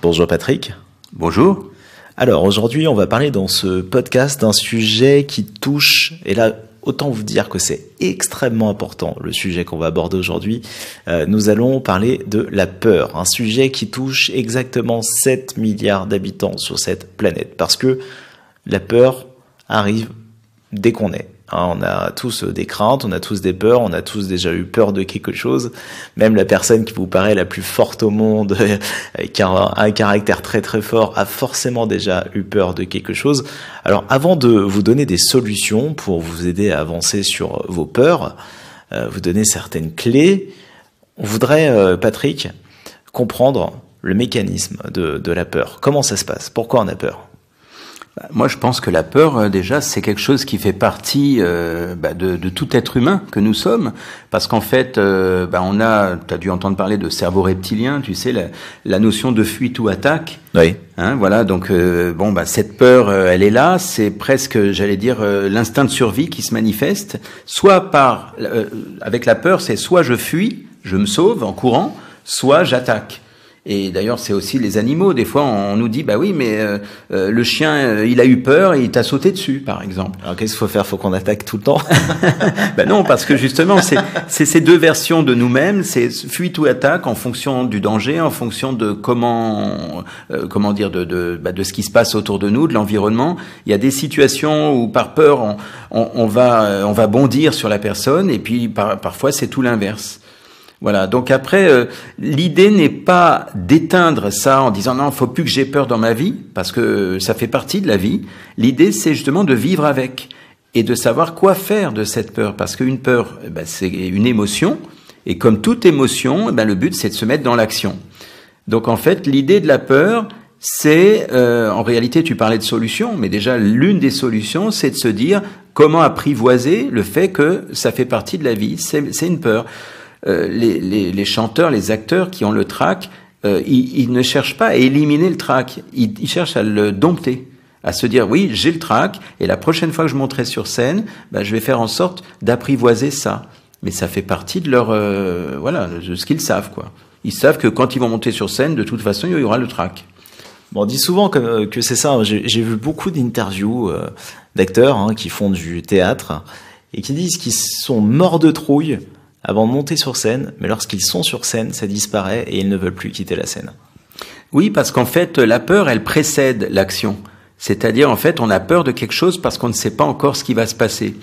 Bonjour Patrick. Bonjour. Alors aujourd'hui, on va parler dans ce podcast d'un sujet qui touche, et là, autant vous dire que c'est extrêmement important, le sujet qu'on va aborder aujourd'hui. Euh, nous allons parler de la peur, un sujet qui touche exactement 7 milliards d'habitants sur cette planète, parce que la peur arrive dès qu'on est. Hein, on a tous des craintes, on a tous des peurs, on a tous déjà eu peur de quelque chose. Même la personne qui vous paraît la plus forte au monde, avec un, un, caractère très très fort, a forcément déjà eu peur de quelque chose. Alors avant de vous donner des solutions pour vous aider à avancer sur vos peurs, euh, vous donner certaines clés, on voudrait, euh, Patrick, comprendre le mécanisme de, la peur. Comment ça se passe? Pourquoi on a peur? Moi, je pense que la peur, euh, déjà, c'est quelque chose qui fait partie euh, bah, de, de, tout être humain que nous sommes, parce qu'en fait, euh, bah, on a, tu as dû entendre parler de cerveau reptilien, tu sais, la, la notion de fuite ou attaque. Oui. Hein, voilà, donc euh, bon, bah, cette peur, euh, elle est là, c'est presque, j'allais dire, l'instinct de survie qui se manifeste, soit par, avec la peur, c'est soit je fuis, je me sauve en courant, soit j'attaque. Et d'ailleurs, c'est aussi les animaux. Des fois, on nous dit, bah oui, mais euh, euh, le chien, euh, il a eu peur et il t'a sauté dessus, par exemple. Alors qu'est-ce qu'il faut faire? Faut qu'on attaque tout le temps? Ben non, parce que justement, c'est ces deux versions de nous-mêmes. C'est fuite ou attaque en fonction du danger, en fonction de comment, comment dire, de de, bah, de ce qui se passe autour de nous, de l'environnement. Il y a des situations où, par peur, on, on, on va on va bondir sur la personne, et puis par, parfois c'est tout l'inverse. Voilà. Donc après, euh, l'idée n'est pas d'éteindre ça en disant non, faut plus que j'ai peur dans ma vie parce que ça fait partie de la vie. L'idée, c'est justement de vivre avec et de savoir quoi faire de cette peur parce qu'une peur, eh ben, c'est une émotion et comme toute émotion, eh ben, le but c'est de se mettre dans l'action. Donc en fait, l'idée de la peur, c'est euh, en réalité, tu parlais de solutions, mais déjà l'une des solutions, c'est de se dire comment apprivoiser le fait que ça fait partie de la vie. C'est une peur. Euh, les, les, les, chanteurs, les acteurs qui ont le trac, euh, ils, ils, ne cherchent pas à éliminer le trac, ils, ils, cherchent à le dompter, à se dire oui, j'ai le trac, et la prochaine fois que je monterai sur scène, bah, je vais faire en sorte d'apprivoiser ça. Mais ça fait partie de leur euh, voilà, de ce qu'ils savent quoi. Ils savent que quand ils vont monter sur scène, de toute façon, il y aura le trac. Bon, on dit souvent que, que c'est ça. J'ai vu beaucoup d'interviews euh, d'acteurs hein, qui font du théâtre et qui disent qu'ils sont morts de trouille avant de monter sur scène, mais lorsqu'ils sont sur scène, ça disparaît et ils ne veulent plus quitter la scène. Oui, parce qu'en fait, la peur, elle précède l'action. C'est-à-dire, en fait, on a peur de quelque chose parce qu'on ne sait pas encore ce qui va se passer.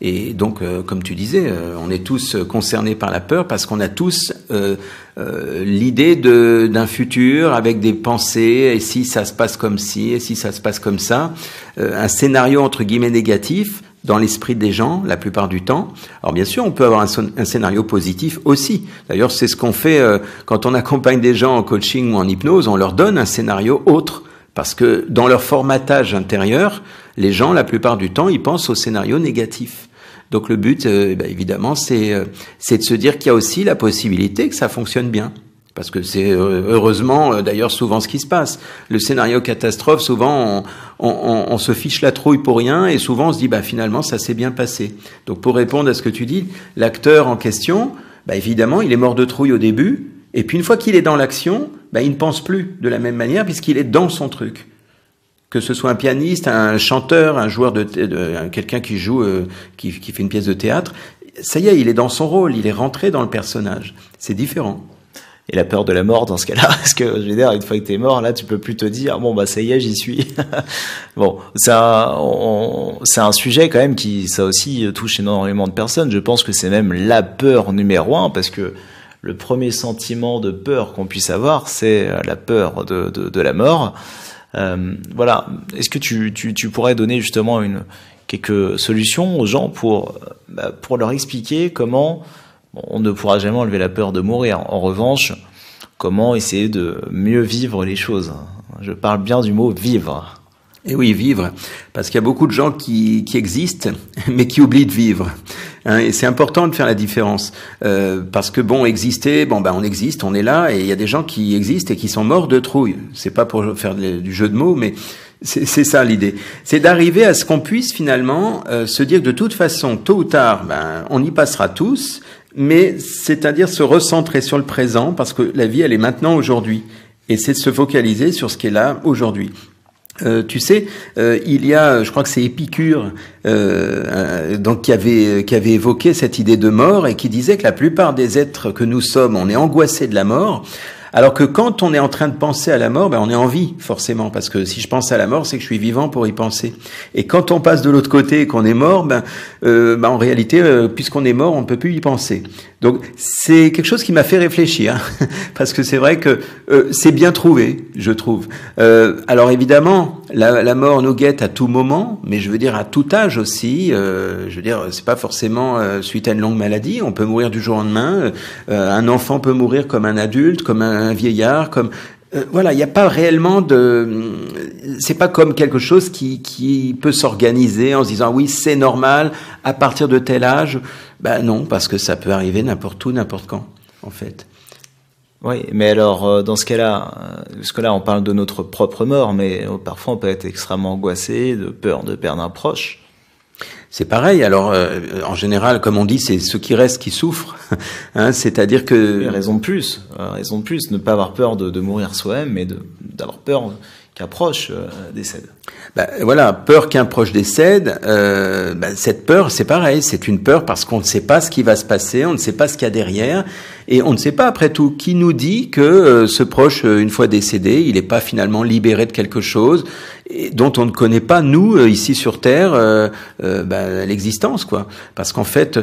Et donc, euh, comme tu disais, euh, on est tous concernés par la peur parce qu'on a tous euh, euh l'idée d'un futur avec des pensées, et si ça se passe comme ci, et si ça se passe comme ça, un scénario entre guillemets négatif dans l'esprit des gens la plupart du temps. Alors bien sûr, on peut avoir un, scénario positif aussi. D'ailleurs, c'est ce qu'on fait euh, quand on accompagne des gens en coaching ou en hypnose, on leur donne un scénario autre. Parce que dans leur formatage intérieur, les gens, la plupart du temps, ils pensent au scénario négatif. Donc le but, euh, ben, évidemment, c'est euh, de se dire qu'il y a aussi la possibilité que ça fonctionne bien. Parce que c'est euh, heureusement euh, d'ailleurs souvent ce qui se passe. Le scénario catastrophe, souvent on, on, on, se fiche la trouille pour rien et souvent on se dit bah finalement ça s'est bien passé. Donc pour répondre à ce que tu dis, l'acteur en question, bah évidemment il est mort de trouille au début et puis une fois qu'il est dans l'action, bah il ne pense plus de la même manière puisqu'il est dans son truc. Que ce soit un pianiste, un chanteur, un joueur de, de quelqu'un qui joue, euh, qui, qui fait une pièce de théâtre, ça y est, il est dans son rôle, il est rentré dans le personnage. C'est différent et la peur de la mort dans ce cas-là. Parce que je veux dire une fois que t'es mort là tu peux plus te dire bon bah ça y est j'y suis. Bon ça c'est un sujet quand même qui ça aussi touche énormément de personnes. Je pense que c'est même la peur numéro un parce que le premier sentiment de peur qu'on puisse avoir c'est la peur de, de, de la mort. Euh, voilà. Est-ce que tu, tu, tu pourrais donner justement une quelques solutions aux gens pour bah, pour leur expliquer comment on ne pourra jamais enlever la peur de mourir. En revanche, comment essayer de mieux vivre les choses? Je parle bien du mot vivre. Et oui, vivre, parce qu'il y a beaucoup de gens qui, qui existent, mais qui oublient de vivre. Hein, et c'est important de faire la différence, euh, parce que bon, exister, bon ben on existe, on est là, et il y a des gens qui existent et qui sont morts de trouille. C'est pas pour faire du jeu de mots, mais c'est ça l'idée. C'est d'arriver à ce qu'on puisse finalement euh, se dire que de toute façon, tôt ou tard, ben on y passera tous, mais c'est-à-dire se recentrer sur le présent parce que la vie, elle est maintenant aujourd'hui. Et c'est de se focaliser sur ce qui est là aujourd'hui. Euh, tu sais, euh, il y a, je crois que c'est Épicure, euh, donc qui avait qui avait évoqué cette idée de mort et qui disait que la plupart des êtres que nous sommes, on est angoissés de la mort, alors que quand on est en train de penser à la mort, ben on est en vie, forcément, parce que si je pense à la mort, c'est que je suis vivant pour y penser. Et quand on passe de l'autre côté et qu'on est mort, ben, euh, ben en réalité, euh, puisqu'on est mort, on ne peut plus y penser. Donc c'est quelque chose qui m'a fait réfléchir, parce que c'est vrai que euh, c'est bien trouvé, je trouve. Euh, alors évidemment, la, la, mort nous guette à tout moment, mais je veux dire à tout âge aussi. Euh, je veux dire, c'est pas forcément suite à une longue maladie. On peut mourir du jour au lendemain. un enfant peut mourir comme un adulte, comme un un vieillard, comme euh, voilà, il n'y a pas réellement de, c'est pas comme quelque chose qui, qui peut s'organiser en se disant oui c'est normal à partir de tel âge. Ben non, parce que ça peut arriver n'importe où, n'importe quand, en fait. Oui, mais alors euh, dans ce cas-là, euh, parce que là on parle de notre propre mort, mais parfois on peut être extrêmement angoissé, de peur de perdre un proche. C'est pareil. Alors, euh, en général, comme on dit, c'est ceux qui restent qui souffrent. hein, C'est-à-dire que raison de plus, euh, raison de plus, ne pas avoir peur de, de mourir soi-même, mais d'avoir peur qu'un proche euh, décède. Bah, voilà, peur qu'un proche décède. Euh, bah, cette peur, c'est pareil, c'est une peur parce qu'on ne sait pas ce qui va se passer, on ne sait pas ce qu'il y a derrière, et on ne sait pas après tout qui nous dit que euh, ce proche, une fois décédé, il n'est pas finalement libéré de quelque chose dont on ne connaît pas nous ici sur Terre bah, l'existence, quoi. Parce qu'en fait,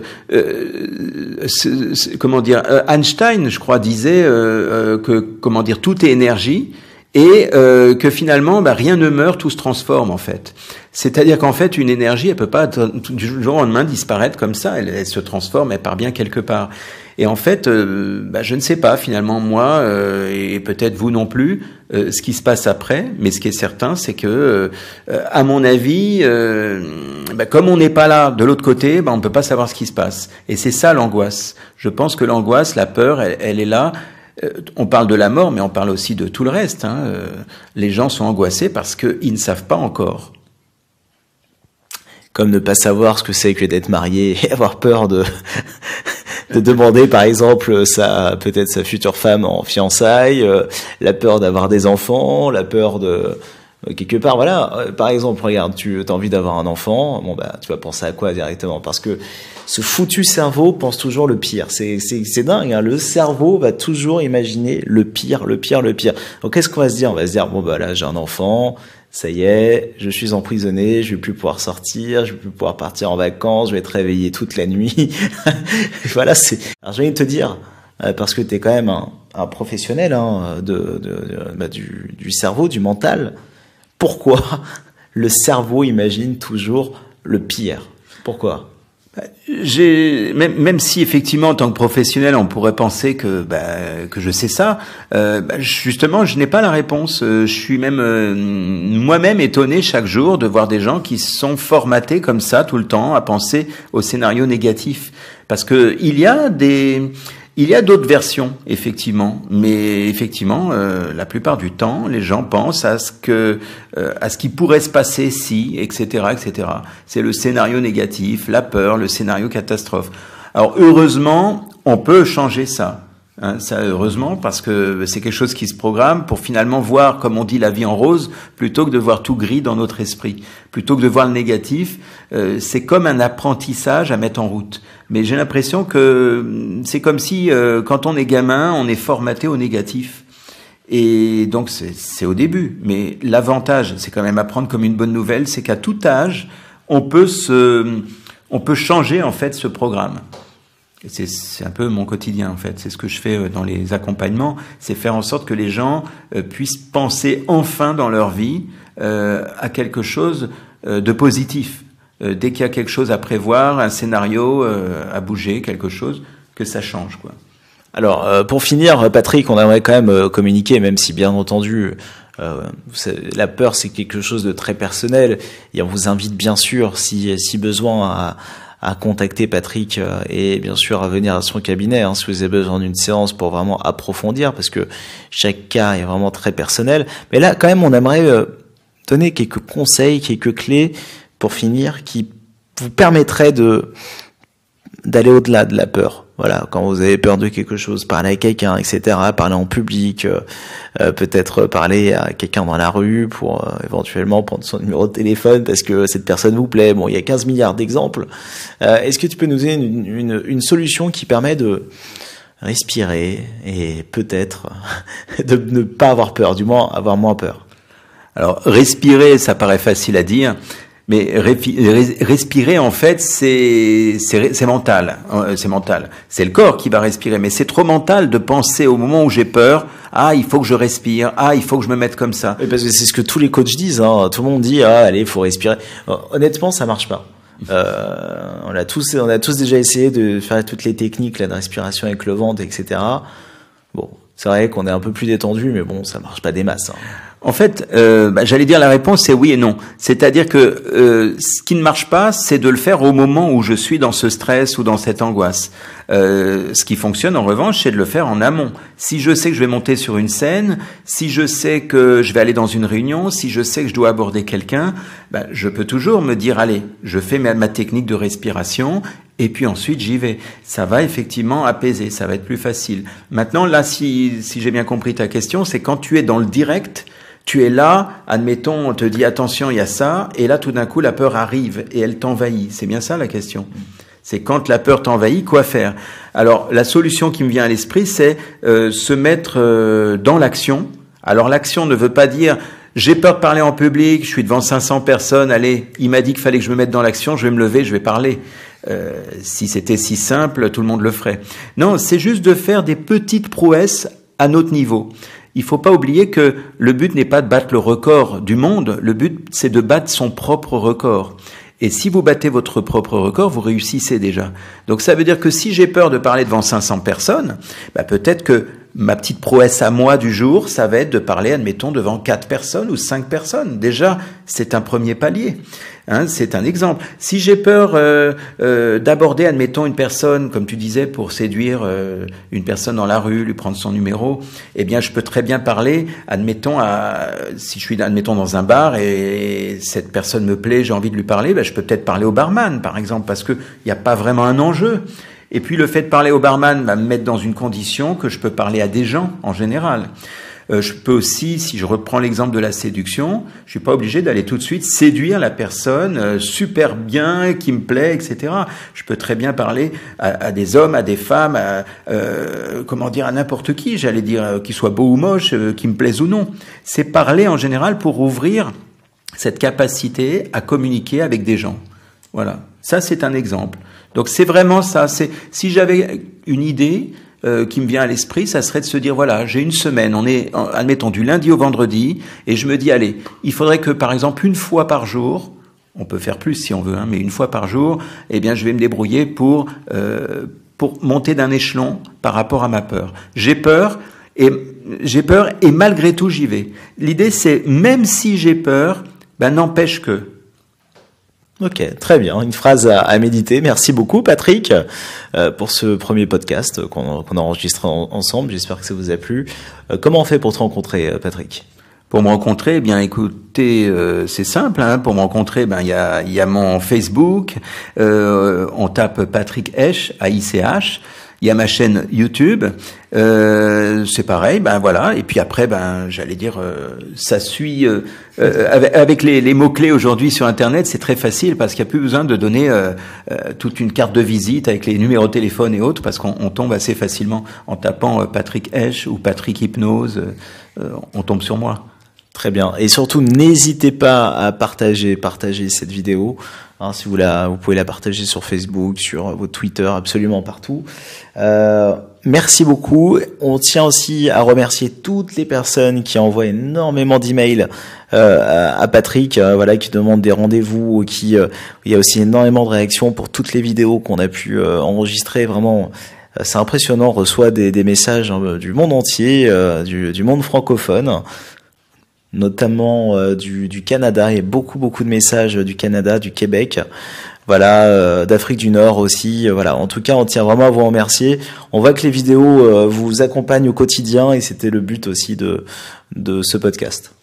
comment dire, Einstein, je crois, disait que comment dire, tout est énergie et euh, que finalement bah, rien ne meurt, tout se transforme en fait. C'est-à-dire qu'en fait une énergie, elle peut pas du jour au lendemain disparaître comme ça, elle, se transforme, elle part bien quelque part. Et en fait, euh, bah, je ne sais pas finalement moi euh, et peut-être vous non plus ce qui se passe après, mais ce qui est certain, c'est que à mon avis, bah, comme on n'est pas là de l'autre côté, bah, on ne peut pas savoir ce qui se passe. Et c'est ça l'angoisse. Je pense que l'angoisse, la peur, elle, est là euh, on parle de la mort, mais on parle aussi de tout le reste. Hein. Euh, les gens sont angoissés parce qu'ils ne savent pas encore. Comme ne pas savoir ce que c'est que d'être marié et avoir peur de, de demander, par exemple, sa peut-être sa future femme en fiançailles, euh, la peur d'avoir des enfants, la peur de quelque part, voilà. Par exemple, regarde, tu as envie d'avoir un enfant, bon bah, tu vas penser à quoi directement? Parce que ce foutu cerveau pense toujours le pire. C'est, c'est, dingue, hein. le cerveau va toujours imaginer le pire, le pire, le pire. Donc qu'est-ce qu'on va se dire? On va se dire, bon bah là j'ai un enfant, ça y est, je suis emprisonné, je vais plus pouvoir sortir, je vais plus pouvoir partir en vacances, je vais être réveillé toute la nuit. voilà, c'est... Alors je vais te dire, euh, parce que tu es quand même un, professionnel hein, de, de, bah, du, du cerveau, du mental, pourquoi le cerveau imagine toujours le pire? Pourquoi? J'ai même, même si effectivement en tant que professionnel on pourrait penser que bah, que je sais ça, euh, bah, justement je n'ai pas la réponse. Euh, je suis même euh, moi-même étonné chaque jour de voir des gens qui sont formatés comme ça tout le temps à penser au scénario négatif. Parce que il y a des il y a d'autres versions, effectivement, mais effectivement, euh, la plupart du temps, les gens pensent à ce que, euh, à ce qui pourrait se passer si, etc., etc. C'est le scénario négatif, la peur, le scénario catastrophe. Alors heureusement, on peut changer ça. Hein, ça heureusement parce que c'est quelque chose qui se programme pour finalement voir, comme on dit, la vie en rose plutôt que de voir tout gris dans notre esprit, plutôt que de voir le négatif. Euh, c'est comme un apprentissage à mettre en route. Mais j'ai l'impression que hum, c'est comme si euh, quand on est gamin, on est formaté au négatif. Et donc c'est au début. Mais l'avantage, c'est quand même à prendre comme une bonne nouvelle, c'est qu'à tout âge, on peut se, on peut changer en fait ce programme. C'est un peu mon quotidien en fait. C'est ce que je fais euh, dans les accompagnements, c'est faire en sorte que les gens euh, puissent penser enfin dans leur vie euh, à quelque chose de positif. dès qu'il y a quelque chose à prévoir, un scénario à bouger, quelque chose, que ça change quoi. Alors pour finir, Patrick, on aimerait quand même communiquer, même si bien entendu. la peur, c'est quelque chose de très personnel et on vous invite bien sûr, si, si besoin, à, à contacter Patrick euh, et bien sûr à venir à son cabinet hein, si vous avez besoin d'une séance pour vraiment approfondir parce que chaque cas est vraiment très personnel. Mais là, quand même, on aimerait euh, donner quelques conseils, quelques clés pour finir qui vous permettraient de d'aller au-delà de la peur. Voilà, quand vous avez peur de quelque chose, parler à quelqu'un, etc., parler en public, euh, euh, peut-être parler à quelqu'un dans la rue pour euh, éventuellement prendre son numéro de téléphone parce que cette personne vous plaît. Bon, il y a 15 milliards d'exemples. Est-ce que tu peux nous donner une, solution qui permet de respirer et peut-être de ne pas avoir peur, du moins avoir moins peur? Alors, respirer, ça paraît facile à dire. Mais respirer, en fait, c'est mental. Hein, c'est mental. C'est le corps qui va respirer. Mais c'est trop mental de penser au moment où j'ai peur. Ah, il faut que je respire. Ah, il faut que je me mette comme ça. parce que c'est ce que tous les coachs disent. Hein. Tout le monde dit ah allez, il faut respirer. Euh, honnêtement, ça marche pas. Euh, on a tous on a tous déjà essayé de faire toutes les techniques là, de respiration avec le ventre, etc. Bon, c'est vrai qu'on est un peu plus détendu, mais bon, ça marche pas des masses. Hein. En fait, euh, bah, j'allais dire la réponse c'est oui et non. C'est-à-dire que euh, ce qui ne marche pas, c'est de le faire au moment où je suis dans ce stress ou dans cette angoisse. Euh, ce qui fonctionne en revanche, c'est de le faire en amont. Si je sais que je vais monter sur une scène, si je sais que je vais aller dans une réunion, si je sais que je dois aborder quelqu'un, bah, je peux toujours me dire allez, je fais ma, technique de respiration et puis ensuite j'y vais. Ça va effectivement apaiser, ça va être plus facile. Maintenant, là, si, si j'ai bien compris ta question, c'est quand tu es dans le direct, tu es là, admettons, on te dit attention, il y a ça, et là tout d'un coup la peur arrive et elle t'envahit. C'est bien ça la question. C'est quand la peur t'envahit, quoi faire? Alors la solution qui me vient à l'esprit, c'est euh, se mettre euh, dans l'action. Alors l'action ne veut pas dire j'ai peur de parler en public, je suis devant 500 personnes, allez, il m'a dit qu'il fallait que je me mette dans l'action, je vais me lever, je vais parler. Euh, si c'était si simple, tout le monde le ferait. Non, c'est juste de faire des petites prouesses à notre niveau il faut pas oublier que le but n'est pas de battre le record du monde, le but c'est de battre son propre record. Et si vous battez votre propre record, vous réussissez déjà. Donc ça veut dire que si j'ai peur de parler devant 500 personnes, bah peut-être que ma petite prouesse à moi du jour, ça va être de parler, admettons, devant quatre personnes ou cinq personnes. Déjà, c'est un premier palier. Hein, c'est un exemple. Si j'ai peur euh, euh, d'aborder, admettons, une personne, comme tu disais, pour séduire euh, une personne dans la rue, lui prendre son numéro, eh bien, je peux très bien parler, admettons, à, si je suis, admettons, dans un bar et cette personne me plaît, j'ai envie de lui parler, ben, je peux peut-être parler au barman, par exemple, parce qu'il n'y a pas vraiment un enjeu. Et puis le fait de parler au barman va me mettre dans une condition que je peux parler à des gens en général. Euh, je peux aussi, si je reprends l'exemple de la séduction, je suis pas obligé d'aller tout de suite séduire la personne euh, super bien, qui me plaît, etc. Je peux très bien parler à, des hommes, à des femmes, à, euh, comment dire, à n'importe qui, j'allais dire, qu'il soit beau ou moche, qui me plaise ou non. C'est parler en général pour ouvrir cette capacité à communiquer avec des gens. Voilà. Ça, c'est un exemple. Donc c'est vraiment ça. Si j'avais une idée euh, qui me vient à l'esprit, ça serait de se dire voilà, j'ai une semaine, on est admettons du lundi au vendredi, et je me dis allez, il faudrait que par exemple une fois par jour, on peut faire plus si on veut, hein, mais une fois par jour, eh bien je vais me débrouiller pour euh, pour monter d'un échelon par rapport à ma peur. J'ai peur. Et j'ai peur et malgré tout j'y vais. L'idée c'est même si j'ai peur, ben n'empêche que Ok, très bien. Une phrase à, méditer. Merci beaucoup, Patrick, euh, pour ce premier podcast qu'on a enregistré ensemble. J'espère que ça vous a plu. Euh, comment on fait pour te rencontrer, euh, Patrick? Pour me rencontrer, eh bien écoutez, c'est simple. Hein. pour me rencontrer, ben il y a, y a mon Facebook. on tape Patrick H, A I C H. Il y a ma chaîne YouTube, euh, c'est pareil, ben voilà. Et puis après, ben j'allais dire, euh, ça suit euh, euh avec, les, les mots clés aujourd'hui sur Internet, c'est très facile parce qu'il n'y a plus besoin de donner toute une carte de visite avec les numéros de téléphone et autres parce qu'on tombe assez facilement en tapant Patrick Esch ou Patrick Hypnose, on tombe sur moi. Très bien. Et surtout, n'hésitez pas à partager, partager cette vidéo. Hein, si vous la, vous pouvez la partager sur Facebook, sur votre Twitter, absolument partout. Euh, merci beaucoup. On tient aussi à remercier toutes les personnes qui envoient énormément d'emails euh, à Patrick, euh, voilà, qui demandent des rendez-vous, qui euh, il y a aussi énormément de réactions pour toutes les vidéos qu'on a pu euh, enregistrer. Vraiment, c'est impressionnant. On reçoit des, des messages hein, du monde entier, du, du monde francophone notamment euh, du, du, Canada. Il y a beaucoup beaucoup de messages du Canada, du Québec, voilà, euh, d'Afrique du Nord aussi. Euh, voilà, en tout cas, on tient vraiment à vous remercier. On voit que les vidéos vous accompagnent au quotidien et c'était le but aussi de de ce podcast.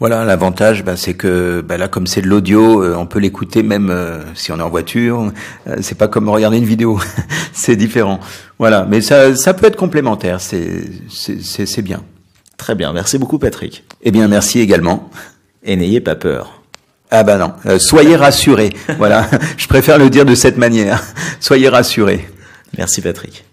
Voilà, l'avantage, bah, c'est que bah, là, comme c'est de l'audio, euh, on peut l'écouter même euh, si on est en voiture. Euh, c'est pas comme regarder une vidéo, c'est différent. Voilà, mais ça, ça peut être complémentaire. C'est bien. Très bien, merci beaucoup Patrick. Eh bien, merci également. Et n'ayez pas peur. Ah bah non, soyez rassurés. voilà, je préfère le dire de cette manière. Soyez rassurés. Merci Patrick.